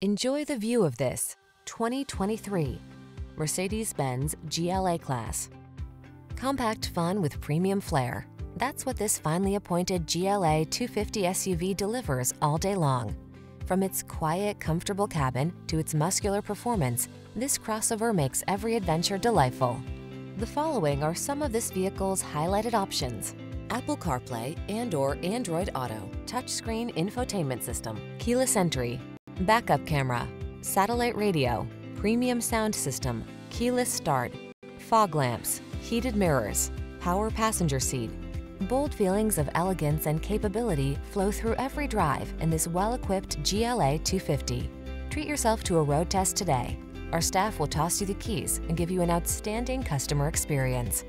Enjoy the view of this 2023 Mercedes-Benz GLA Class. Compact fun with premium flair. That's what this finely appointed GLA 250 SUV delivers all day long. From its quiet, comfortable cabin to its muscular performance, this crossover makes every adventure delightful. The following are some of this vehicle's highlighted options. Apple CarPlay and or Android Auto, touchscreen infotainment system, keyless entry, backup camera, satellite radio, premium sound system, keyless start, fog lamps, heated mirrors, power passenger seat. Bold feelings of elegance and capability flow through every drive in this well-equipped GLA 250. Treat yourself to a road test today. Our staff will toss you the keys and give you an outstanding customer experience.